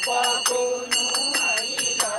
pa ko nu ai la